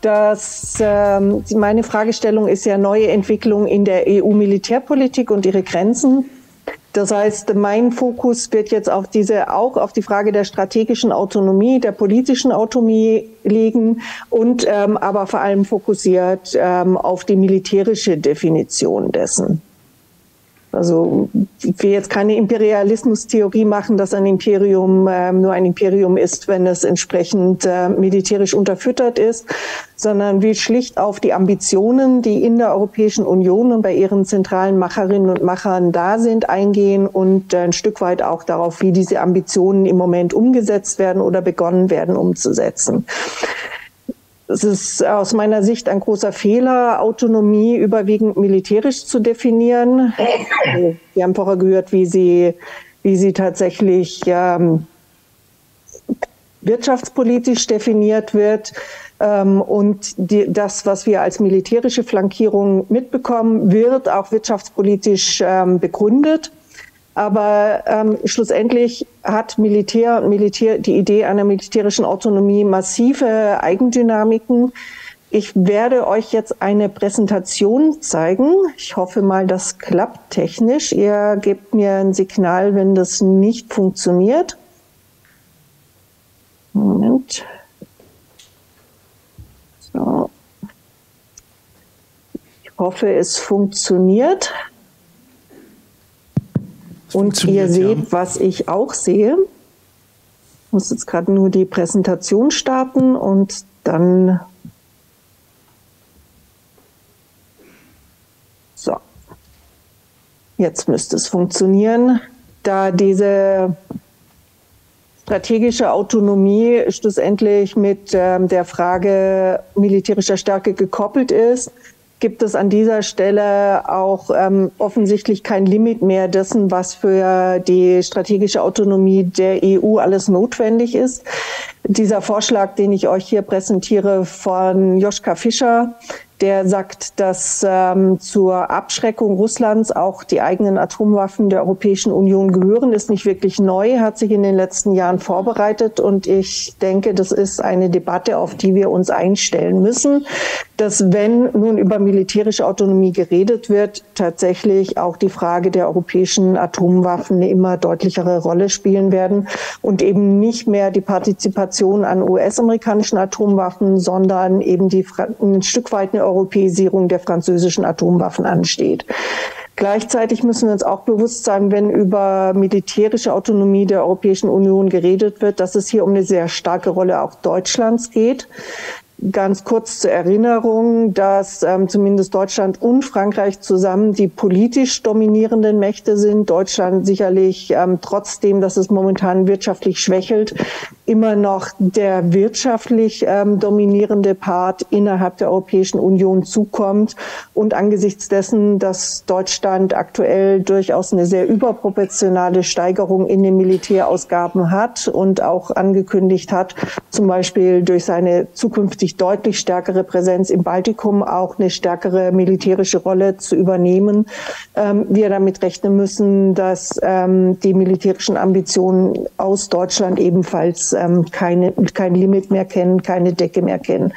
dass ähm, meine Fragestellung ist ja neue Entwicklung in der EU-Militärpolitik und ihre Grenzen. Das heißt, mein Fokus wird jetzt auf diese, auch auf die Frage der strategischen Autonomie, der politischen Autonomie liegen und ähm, aber vor allem fokussiert ähm, auf die militärische Definition dessen. Also ich will jetzt keine Imperialismus-Theorie machen, dass ein Imperium äh, nur ein Imperium ist, wenn es entsprechend äh, militärisch unterfüttert ist, sondern will schlicht auf die Ambitionen, die in der Europäischen Union und bei ihren zentralen Macherinnen und Machern da sind, eingehen und äh, ein Stück weit auch darauf, wie diese Ambitionen im Moment umgesetzt werden oder begonnen werden umzusetzen. Es ist aus meiner Sicht ein großer Fehler, Autonomie überwiegend militärisch zu definieren. Wir haben vorher gehört, wie sie, wie sie tatsächlich ähm, wirtschaftspolitisch definiert wird. Ähm, und die, das, was wir als militärische Flankierung mitbekommen, wird auch wirtschaftspolitisch ähm, begründet. Aber ähm, schlussendlich hat Militär, Militär die Idee einer militärischen Autonomie massive Eigendynamiken. Ich werde euch jetzt eine Präsentation zeigen. Ich hoffe mal, das klappt technisch. Ihr gebt mir ein Signal, wenn das nicht funktioniert. Moment. So. Ich hoffe, es funktioniert. Und ihr seht, ja. was ich auch sehe. Ich muss jetzt gerade nur die Präsentation starten und dann. So. Jetzt müsste es funktionieren. Da diese strategische Autonomie schlussendlich mit ähm, der Frage militärischer Stärke gekoppelt ist, gibt es an dieser Stelle auch ähm, offensichtlich kein Limit mehr dessen, was für die strategische Autonomie der EU alles notwendig ist. Dieser Vorschlag, den ich euch hier präsentiere von Joschka Fischer, der sagt, dass ähm, zur Abschreckung Russlands auch die eigenen Atomwaffen der Europäischen Union gehören, ist nicht wirklich neu, hat sich in den letzten Jahren vorbereitet. Und ich denke, das ist eine Debatte, auf die wir uns einstellen müssen, dass wenn nun über militärische Autonomie geredet wird, tatsächlich auch die Frage der europäischen Atomwaffen eine immer deutlichere Rolle spielen werden und eben nicht mehr die Partizipation an US-amerikanischen Atomwaffen, sondern eben die ein Stück weit eine Europäisierung der französischen Atomwaffen ansteht. Gleichzeitig müssen wir uns auch bewusst sein, wenn über militärische Autonomie der Europäischen Union geredet wird, dass es hier um eine sehr starke Rolle auch Deutschlands geht. Ganz kurz zur Erinnerung, dass ähm, zumindest Deutschland und Frankreich zusammen die politisch dominierenden Mächte sind. Deutschland sicherlich ähm, trotzdem, dass es momentan wirtschaftlich schwächelt, immer noch der wirtschaftlich ähm, dominierende Part innerhalb der Europäischen Union zukommt. Und angesichts dessen, dass Deutschland aktuell durchaus eine sehr überproportionale Steigerung in den Militärausgaben hat und auch angekündigt hat, zum Beispiel durch seine zukünftig deutlich stärkere Präsenz im Baltikum auch eine stärkere militärische Rolle zu übernehmen, ähm, wir damit rechnen müssen, dass ähm, die militärischen Ambitionen aus Deutschland ebenfalls ähm, keine, kein Limit mehr kennen, keine Decke mehr kennen.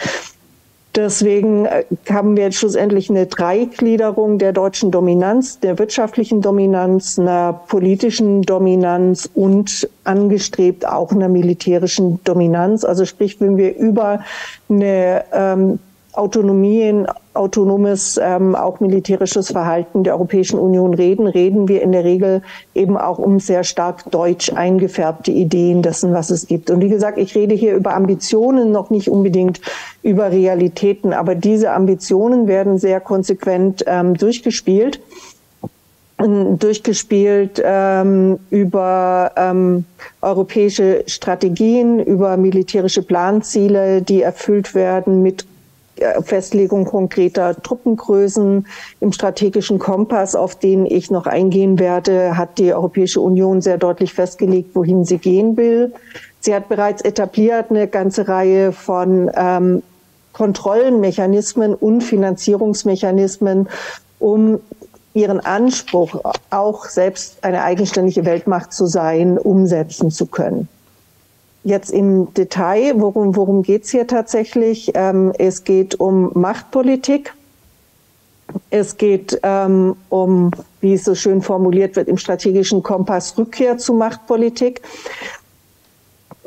Deswegen äh, haben wir jetzt schlussendlich eine Dreigliederung der deutschen Dominanz, der wirtschaftlichen Dominanz, einer politischen Dominanz und angestrebt auch einer militärischen Dominanz. Also sprich, wenn wir über eine ähm, Autonomie, ein autonomes, ähm, auch militärisches Verhalten der Europäischen Union reden, reden wir in der Regel eben auch um sehr stark deutsch eingefärbte Ideen dessen, was es gibt. Und wie gesagt, ich rede hier über Ambitionen, noch nicht unbedingt über Realitäten, aber diese Ambitionen werden sehr konsequent ähm, durchgespielt durchgespielt ähm, über ähm, europäische Strategien, über militärische Planziele, die erfüllt werden mit Festlegung konkreter Truppengrößen im strategischen Kompass, auf den ich noch eingehen werde, hat die Europäische Union sehr deutlich festgelegt, wohin sie gehen will. Sie hat bereits etabliert eine ganze Reihe von ähm, Kontrollenmechanismen und Finanzierungsmechanismen, um ihren Anspruch, auch selbst eine eigenständige Weltmacht zu sein, umsetzen zu können. Jetzt im Detail, worum, worum geht's hier tatsächlich? Ähm, es geht um Machtpolitik. Es geht ähm, um, wie es so schön formuliert wird, im strategischen Kompass Rückkehr zu Machtpolitik.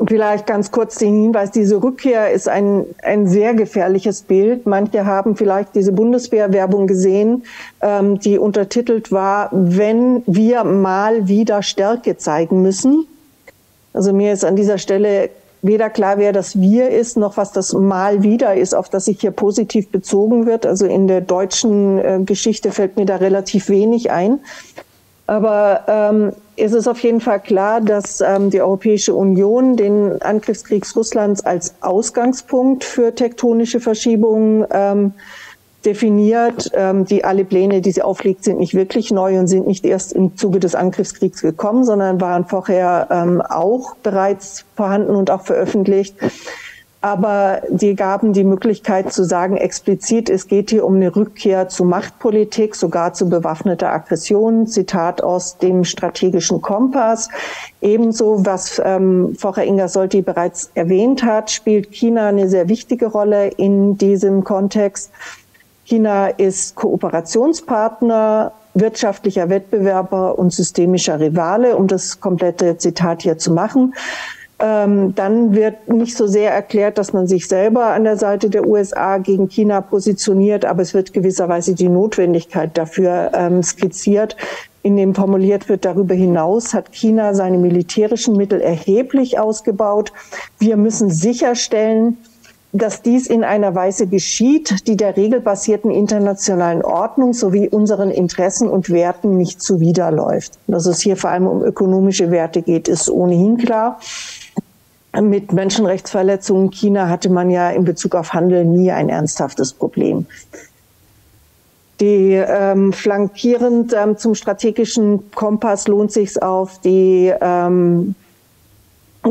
Vielleicht ganz kurz den Hinweis, diese Rückkehr ist ein, ein sehr gefährliches Bild. Manche haben vielleicht diese Bundeswehrwerbung gesehen, ähm, die untertitelt war, wenn wir mal wieder Stärke zeigen müssen. Also mir ist an dieser Stelle weder klar, wer das Wir ist, noch was das Mal wieder ist, auf das sich hier positiv bezogen wird. Also in der deutschen äh, Geschichte fällt mir da relativ wenig ein. Aber ähm, es ist auf jeden Fall klar, dass ähm, die Europäische Union den Angriffskrieg Russlands als Ausgangspunkt für tektonische Verschiebungen ähm, definiert. Ähm, die alle Pläne, die sie auflegt, sind nicht wirklich neu und sind nicht erst im Zuge des Angriffskriegs gekommen, sondern waren vorher ähm, auch bereits vorhanden und auch veröffentlicht. Aber die gaben die Möglichkeit zu sagen explizit, es geht hier um eine Rückkehr zu Machtpolitik, sogar zu bewaffneter Aggression. Zitat aus dem strategischen Kompass. Ebenso, was ähm, vorher Inga Solti bereits erwähnt hat, spielt China eine sehr wichtige Rolle in diesem Kontext. China ist Kooperationspartner, wirtschaftlicher Wettbewerber und systemischer Rivale, um das komplette Zitat hier zu machen. Ähm, dann wird nicht so sehr erklärt, dass man sich selber an der Seite der USA gegen China positioniert, aber es wird gewisserweise die Notwendigkeit dafür ähm, skizziert, in dem formuliert wird, darüber hinaus hat China seine militärischen Mittel erheblich ausgebaut. Wir müssen sicherstellen, dass dies in einer Weise geschieht, die der regelbasierten internationalen Ordnung sowie unseren Interessen und Werten nicht zuwiderläuft. Dass es hier vor allem um ökonomische Werte geht, ist ohnehin klar. Mit Menschenrechtsverletzungen China hatte man ja in Bezug auf Handel nie ein ernsthaftes Problem. Die ähm, flankierend ähm, zum strategischen Kompass lohnt sich auf die ähm,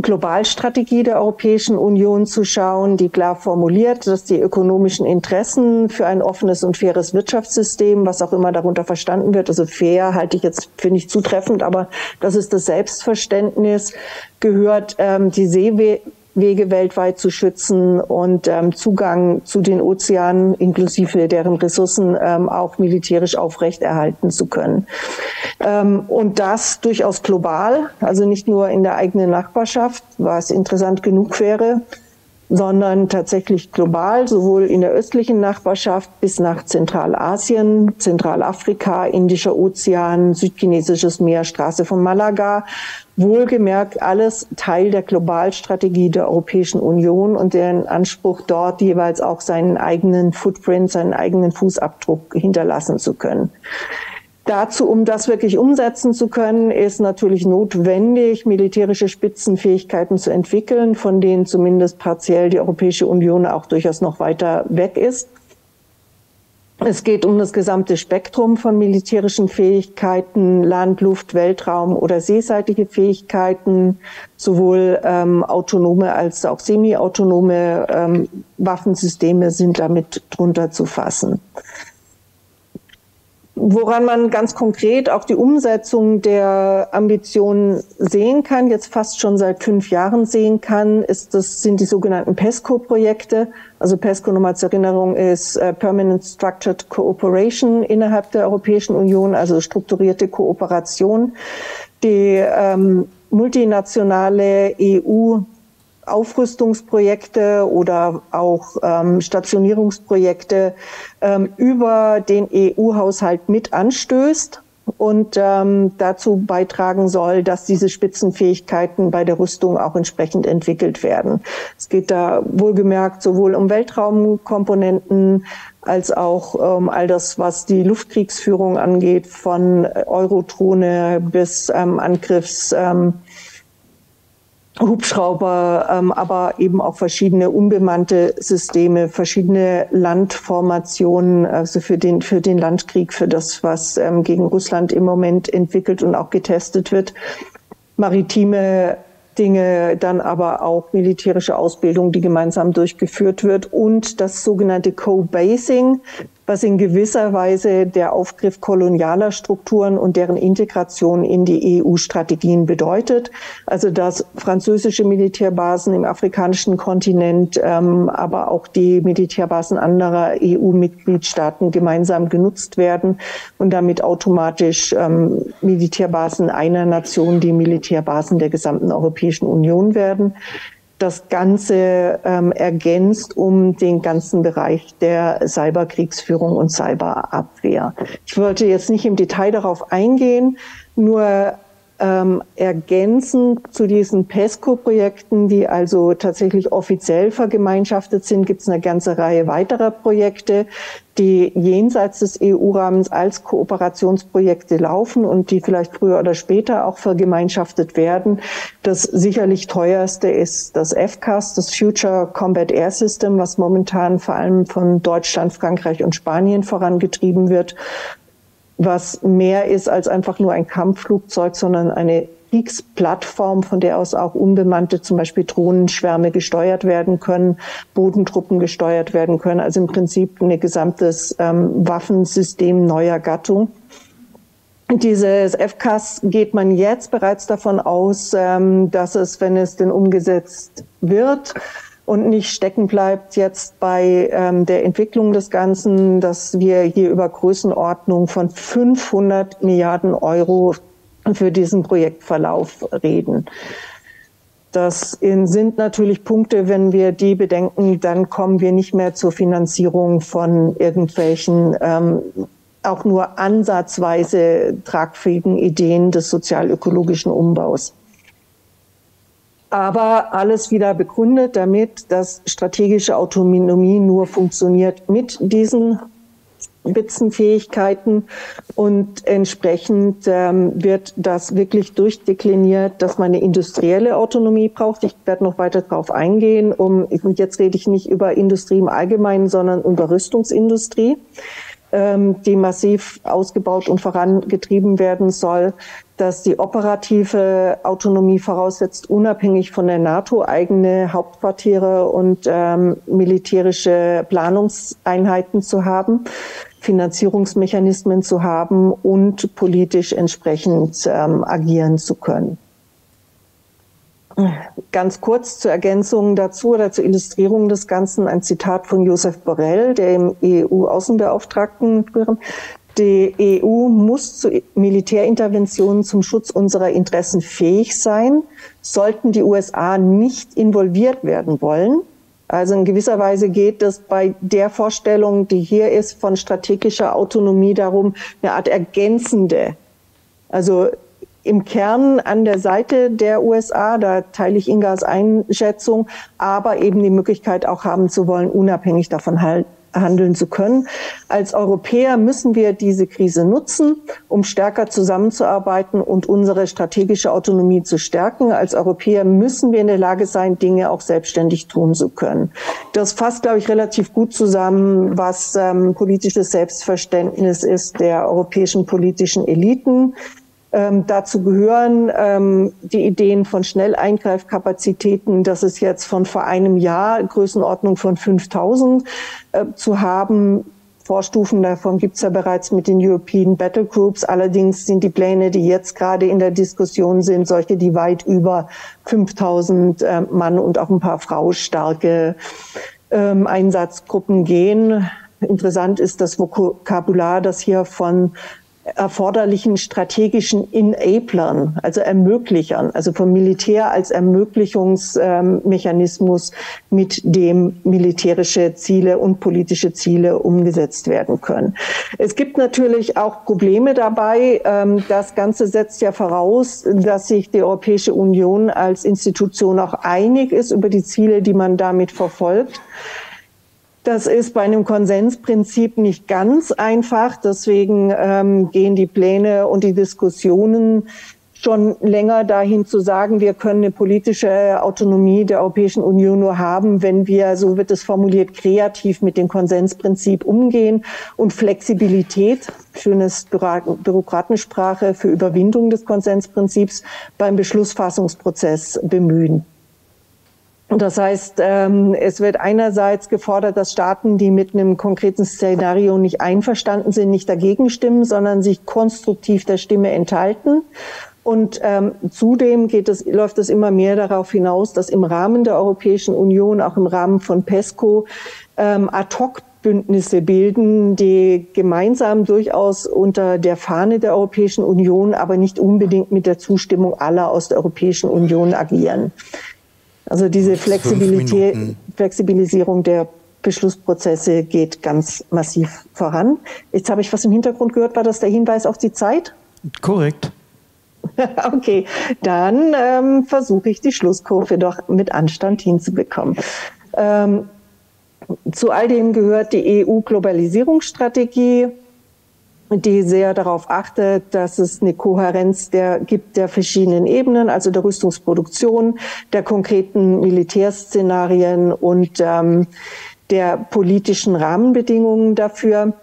Globalstrategie der Europäischen Union zu schauen, die klar formuliert, dass die ökonomischen Interessen für ein offenes und faires Wirtschaftssystem, was auch immer darunter verstanden wird, also fair halte ich jetzt für nicht zutreffend, aber das ist das Selbstverständnis, gehört ähm, die Seewe Wege weltweit zu schützen und ähm, Zugang zu den Ozeanen inklusive deren Ressourcen ähm, auch militärisch aufrechterhalten zu können. Ähm, und das durchaus global, also nicht nur in der eigenen Nachbarschaft, was interessant genug wäre, sondern tatsächlich global, sowohl in der östlichen Nachbarschaft bis nach Zentralasien, Zentralafrika, Indischer Ozean, Südchinesisches Meer, Straße von Malaga. Wohlgemerkt alles Teil der Globalstrategie der Europäischen Union und deren Anspruch dort jeweils auch seinen eigenen Footprint, seinen eigenen Fußabdruck hinterlassen zu können. Dazu, um das wirklich umsetzen zu können, ist natürlich notwendig, militärische Spitzenfähigkeiten zu entwickeln, von denen zumindest partiell die Europäische Union auch durchaus noch weiter weg ist. Es geht um das gesamte Spektrum von militärischen Fähigkeiten, Land, Luft, Weltraum oder seeseitige Fähigkeiten, sowohl ähm, autonome als auch semi-autonome ähm, Waffensysteme sind damit drunter zu fassen. Woran man ganz konkret auch die Umsetzung der Ambitionen sehen kann, jetzt fast schon seit fünf Jahren sehen kann, ist das, sind die sogenannten PESCO-Projekte. Also PESCO nochmal zur Erinnerung ist äh, Permanent Structured Cooperation innerhalb der Europäischen Union, also strukturierte Kooperation. Die ähm, multinationale EU Aufrüstungsprojekte oder auch ähm, Stationierungsprojekte ähm, über den EU-Haushalt mit anstößt und ähm, dazu beitragen soll, dass diese Spitzenfähigkeiten bei der Rüstung auch entsprechend entwickelt werden. Es geht da wohlgemerkt sowohl um Weltraumkomponenten als auch ähm, all das, was die Luftkriegsführung angeht, von Eurodrohne bis ähm, Angriffs. Ähm, Hubschrauber, ähm, aber eben auch verschiedene unbemannte Systeme, verschiedene Landformationen, also für den, für den Landkrieg, für das, was ähm, gegen Russland im Moment entwickelt und auch getestet wird. Maritime Dinge, dann aber auch militärische Ausbildung, die gemeinsam durchgeführt wird und das sogenannte Co-Basing. Was in gewisser Weise der Aufgriff kolonialer Strukturen und deren Integration in die EU-Strategien bedeutet. Also dass französische Militärbasen im afrikanischen Kontinent, ähm, aber auch die Militärbasen anderer EU-Mitgliedstaaten gemeinsam genutzt werden und damit automatisch ähm, Militärbasen einer Nation die Militärbasen der gesamten Europäischen Union werden das Ganze ähm, ergänzt um den ganzen Bereich der Cyberkriegsführung und Cyberabwehr. Ich wollte jetzt nicht im Detail darauf eingehen, nur ähm, ergänzend zu diesen PESCO-Projekten, die also tatsächlich offiziell vergemeinschaftet sind, gibt es eine ganze Reihe weiterer Projekte, die jenseits des EU-Rahmens als Kooperationsprojekte laufen und die vielleicht früher oder später auch vergemeinschaftet werden. Das sicherlich teuerste ist das FCAS, das Future Combat Air System, was momentan vor allem von Deutschland, Frankreich und Spanien vorangetrieben wird was mehr ist als einfach nur ein Kampfflugzeug, sondern eine Kriegsplattform, von der aus auch unbemannte zum Beispiel Drohnenschwärme gesteuert werden können, Bodentruppen gesteuert werden können. Also im Prinzip ein gesamtes ähm, Waffensystem neuer Gattung. Dieses FCAS geht man jetzt bereits davon aus, ähm, dass es, wenn es denn umgesetzt wird, und nicht stecken bleibt jetzt bei ähm, der Entwicklung des Ganzen, dass wir hier über Größenordnung von 500 Milliarden Euro für diesen Projektverlauf reden. Das sind natürlich Punkte, wenn wir die bedenken, dann kommen wir nicht mehr zur Finanzierung von irgendwelchen ähm, auch nur ansatzweise tragfähigen Ideen des sozialökologischen Umbaus aber alles wieder begründet damit, dass strategische Autonomie nur funktioniert mit diesen Spitzenfähigkeiten und entsprechend ähm, wird das wirklich durchdekliniert, dass man eine industrielle Autonomie braucht. Ich werde noch weiter darauf eingehen. Um, jetzt rede ich nicht über Industrie im Allgemeinen, sondern über Rüstungsindustrie die massiv ausgebaut und vorangetrieben werden soll, dass die operative Autonomie voraussetzt, unabhängig von der NATO eigene Hauptquartiere und ähm, militärische Planungseinheiten zu haben, Finanzierungsmechanismen zu haben und politisch entsprechend ähm, agieren zu können. Ganz kurz zur Ergänzung dazu oder zur Illustrierung des Ganzen ein Zitat von Josef Borrell, der im EU-Außenbeauftragten die EU muss zu Militärinterventionen zum Schutz unserer Interessen fähig sein. Sollten die USA nicht involviert werden wollen, also in gewisser Weise geht es bei der Vorstellung, die hier ist, von strategischer Autonomie darum, eine Art ergänzende, also im Kern an der Seite der USA, da teile ich Ingas Einschätzung, aber eben die Möglichkeit auch haben zu wollen, unabhängig davon halt handeln zu können. Als Europäer müssen wir diese Krise nutzen, um stärker zusammenzuarbeiten und unsere strategische Autonomie zu stärken. Als Europäer müssen wir in der Lage sein, Dinge auch selbstständig tun zu können. Das fasst, glaube ich, relativ gut zusammen, was ähm, politisches Selbstverständnis ist der europäischen politischen Eliten. Ähm, dazu gehören ähm, die Ideen von Schnelleingreifkapazitäten, das ist jetzt von vor einem Jahr Größenordnung von 5000 äh, zu haben. Vorstufen davon gibt es ja bereits mit den European Battle Groups. Allerdings sind die Pläne, die jetzt gerade in der Diskussion sind, solche, die weit über 5000 äh, Mann und auch ein paar Frau starke ähm, Einsatzgruppen gehen. Interessant ist das Vokabular, das hier von erforderlichen strategischen Enablern, also Ermöglichern, also vom Militär als Ermöglichungsmechanismus, mit dem militärische Ziele und politische Ziele umgesetzt werden können. Es gibt natürlich auch Probleme dabei. Ähm, das Ganze setzt ja voraus, dass sich die Europäische Union als Institution auch einig ist über die Ziele, die man damit verfolgt. Das ist bei einem Konsensprinzip nicht ganz einfach. Deswegen ähm, gehen die Pläne und die Diskussionen schon länger dahin zu sagen, wir können eine politische Autonomie der Europäischen Union nur haben, wenn wir, so wird es formuliert, kreativ mit dem Konsensprinzip umgehen und Flexibilität, schönes Bürokratensprache für Überwindung des Konsensprinzips beim Beschlussfassungsprozess bemühen. Das heißt, ähm, es wird einerseits gefordert, dass Staaten, die mit einem konkreten Szenario nicht einverstanden sind, nicht dagegen stimmen, sondern sich konstruktiv der Stimme enthalten. Und ähm, zudem geht es, läuft es immer mehr darauf hinaus, dass im Rahmen der Europäischen Union, auch im Rahmen von PESCO, ähm, Ad-hoc-Bündnisse bilden, die gemeinsam durchaus unter der Fahne der Europäischen Union, aber nicht unbedingt mit der Zustimmung aller aus der Europäischen Union agieren. Also diese Flexibilität, Flexibilisierung der Beschlussprozesse geht ganz massiv voran. Jetzt habe ich was im Hintergrund gehört. War das der Hinweis auf die Zeit? Korrekt. Okay, dann ähm, versuche ich die Schlusskurve doch mit Anstand hinzubekommen. Ähm, zu all dem gehört die EU-Globalisierungsstrategie, die sehr darauf achtet, dass es eine Kohärenz der, gibt der verschiedenen Ebenen, also der Rüstungsproduktion, der konkreten Militärszenarien und ähm, der politischen Rahmenbedingungen dafür.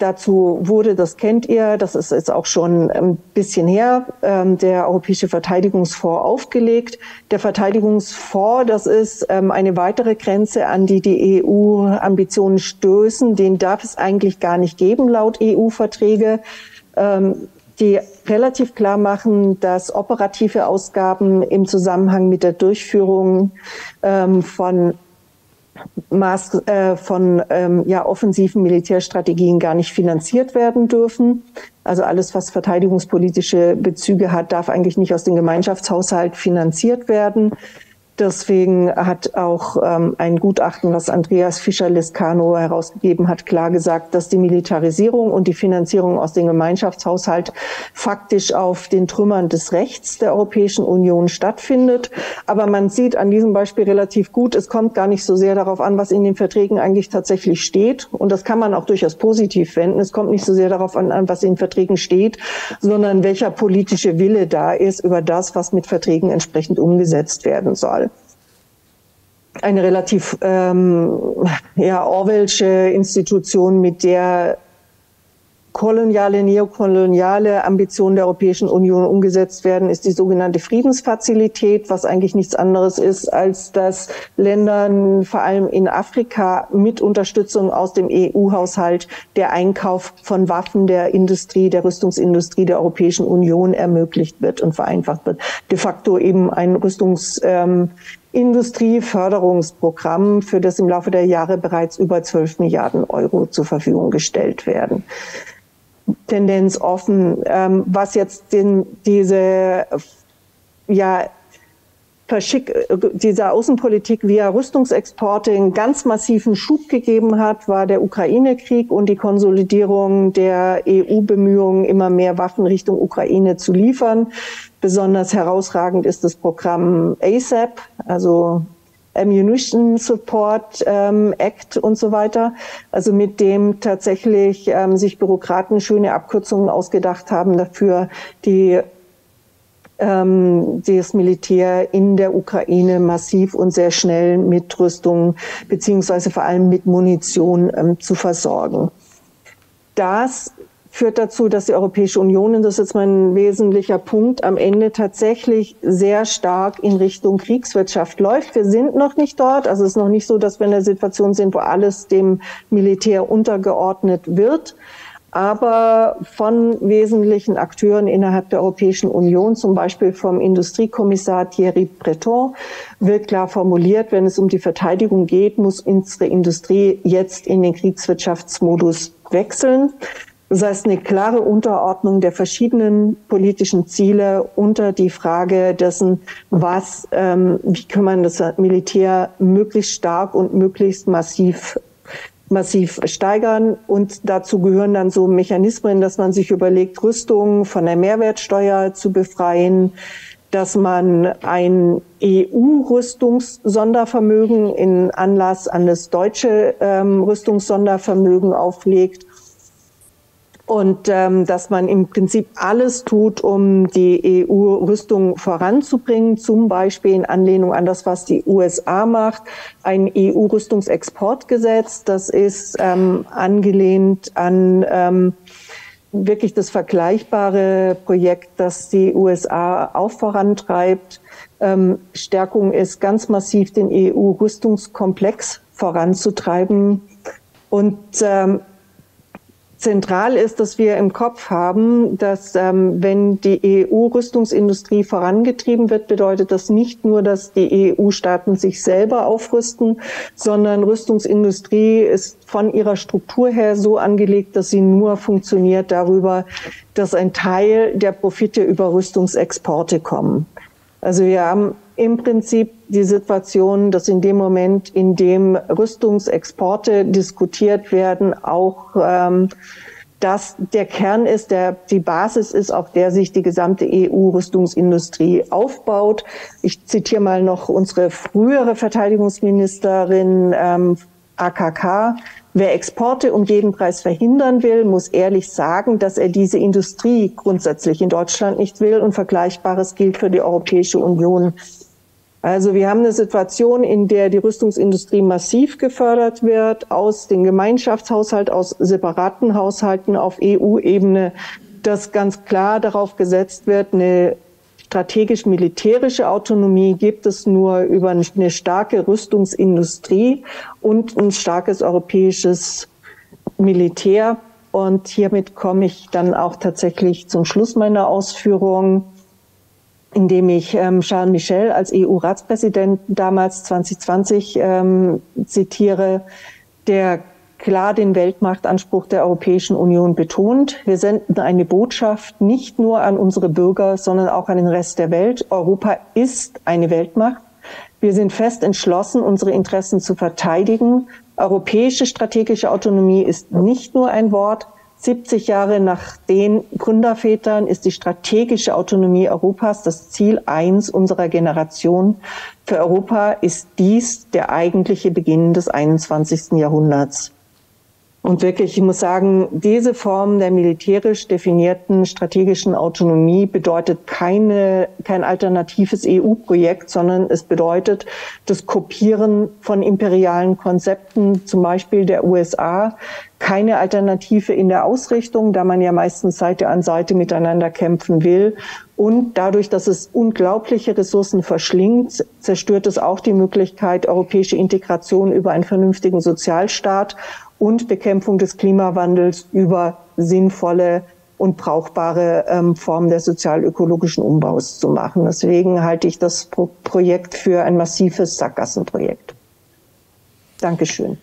Dazu wurde, das kennt ihr, das ist jetzt auch schon ein bisschen her, ähm, der Europäische Verteidigungsfonds aufgelegt. Der Verteidigungsfonds, das ist ähm, eine weitere Grenze, an die die EU-Ambitionen stößen. Den darf es eigentlich gar nicht geben, laut EU-Verträge, ähm, die relativ klar machen, dass operative Ausgaben im Zusammenhang mit der Durchführung von Maß, äh, von ähm, ja, offensiven Militärstrategien gar nicht finanziert werden dürfen. Also alles, was verteidigungspolitische Bezüge hat, darf eigentlich nicht aus dem Gemeinschaftshaushalt finanziert werden. Deswegen hat auch ähm, ein Gutachten, was Andreas Fischer-Lescano herausgegeben hat, klar gesagt, dass die Militarisierung und die Finanzierung aus dem Gemeinschaftshaushalt faktisch auf den Trümmern des Rechts der Europäischen Union stattfindet. Aber man sieht an diesem Beispiel relativ gut, es kommt gar nicht so sehr darauf an, was in den Verträgen eigentlich tatsächlich steht. Und das kann man auch durchaus positiv wenden. Es kommt nicht so sehr darauf an, was in den Verträgen steht, sondern welcher politische Wille da ist über das, was mit Verträgen entsprechend umgesetzt werden soll eine relativ ähm, ja, Orwellsche Institution, mit der koloniale, neokoloniale Ambitionen der Europäischen Union umgesetzt werden, ist die sogenannte Friedensfazilität, was eigentlich nichts anderes ist, als dass Ländern, vor allem in Afrika, mit Unterstützung aus dem EU-Haushalt der Einkauf von Waffen der Industrie, der Rüstungsindustrie der Europäischen Union ermöglicht wird und vereinfacht wird. De facto eben ein Rüstungs ähm, Industrieförderungsprogramm, für das im Laufe der Jahre bereits über 12 Milliarden Euro zur Verfügung gestellt werden. Tendenz offen, ähm, was jetzt den, diese ja, Verschick, dieser Außenpolitik via Rüstungsexporte einen ganz massiven Schub gegeben hat, war der Ukraine-Krieg und die Konsolidierung der EU-Bemühungen, immer mehr Waffen Richtung Ukraine zu liefern. Besonders herausragend ist das Programm ASAP, also Ammunition Support ähm, Act und so weiter, also mit dem tatsächlich ähm, sich Bürokraten schöne Abkürzungen ausgedacht haben dafür, die ähm, das Militär in der Ukraine massiv und sehr schnell mit Rüstung beziehungsweise vor allem mit Munition ähm, zu versorgen. Das führt dazu, dass die Europäische Union, und das ist jetzt mein wesentlicher Punkt, am Ende tatsächlich sehr stark in Richtung Kriegswirtschaft läuft. Wir sind noch nicht dort. Also es ist noch nicht so, dass wir in der Situation sind, wo alles dem Militär untergeordnet wird. Aber von wesentlichen Akteuren innerhalb der Europäischen Union, zum Beispiel vom Industriekommissar Thierry Breton, wird klar formuliert, wenn es um die Verteidigung geht, muss unsere Industrie jetzt in den Kriegswirtschaftsmodus wechseln. Das heißt, eine klare Unterordnung der verschiedenen politischen Ziele unter die Frage dessen, was, ähm, wie kann man das Militär möglichst stark und möglichst massiv massiv steigern. Und dazu gehören dann so Mechanismen, dass man sich überlegt, Rüstungen von der Mehrwertsteuer zu befreien, dass man ein EU-Rüstungssondervermögen in Anlass an das deutsche ähm, Rüstungssondervermögen auflegt und ähm, dass man im Prinzip alles tut, um die EU-Rüstung voranzubringen, zum Beispiel in Anlehnung an das, was die USA macht, ein EU-Rüstungsexportgesetz. Das ist ähm, angelehnt an ähm, wirklich das vergleichbare Projekt, das die USA auch vorantreibt. Ähm, Stärkung ist ganz massiv den EU-Rüstungskomplex voranzutreiben. Und ähm, zentral ist, dass wir im Kopf haben, dass ähm, wenn die EU-Rüstungsindustrie vorangetrieben wird, bedeutet das nicht nur, dass die EU-Staaten sich selber aufrüsten, sondern Rüstungsindustrie ist von ihrer Struktur her so angelegt, dass sie nur funktioniert darüber, dass ein Teil der Profite über Rüstungsexporte kommen. Also wir haben im Prinzip die Situation, dass in dem Moment, in dem Rüstungsexporte diskutiert werden, auch ähm, das der Kern ist, der die Basis ist, auf der sich die gesamte EU-Rüstungsindustrie aufbaut. Ich zitiere mal noch unsere frühere Verteidigungsministerin ähm, AKK. Wer Exporte um jeden Preis verhindern will, muss ehrlich sagen, dass er diese Industrie grundsätzlich in Deutschland nicht will und Vergleichbares gilt für die Europäische Union also wir haben eine Situation, in der die Rüstungsindustrie massiv gefördert wird aus dem Gemeinschaftshaushalt, aus separaten Haushalten auf EU-Ebene, dass ganz klar darauf gesetzt wird, eine strategisch-militärische Autonomie gibt es nur über eine starke Rüstungsindustrie und ein starkes europäisches Militär. Und hiermit komme ich dann auch tatsächlich zum Schluss meiner Ausführungen indem ich ähm, Charles Michel als EU-Ratspräsident damals 2020 ähm, zitiere, der klar den Weltmachtanspruch der Europäischen Union betont. Wir senden eine Botschaft nicht nur an unsere Bürger, sondern auch an den Rest der Welt. Europa ist eine Weltmacht. Wir sind fest entschlossen, unsere Interessen zu verteidigen. Europäische strategische Autonomie ist nicht nur ein Wort, 70 Jahre nach den Gründervätern ist die strategische Autonomie Europas das Ziel eins unserer Generation. Für Europa ist dies der eigentliche Beginn des 21. Jahrhunderts. Und wirklich, ich muss sagen, diese Form der militärisch definierten strategischen Autonomie bedeutet keine, kein alternatives EU-Projekt, sondern es bedeutet das Kopieren von imperialen Konzepten, zum Beispiel der USA, keine Alternative in der Ausrichtung, da man ja meistens Seite an Seite miteinander kämpfen will. Und dadurch, dass es unglaubliche Ressourcen verschlingt, zerstört es auch die Möglichkeit europäische Integration über einen vernünftigen Sozialstaat und Bekämpfung des Klimawandels über sinnvolle und brauchbare ähm, Formen des sozial-ökologischen Umbaus zu machen. Deswegen halte ich das Pro Projekt für ein massives Sackgassenprojekt. Dankeschön.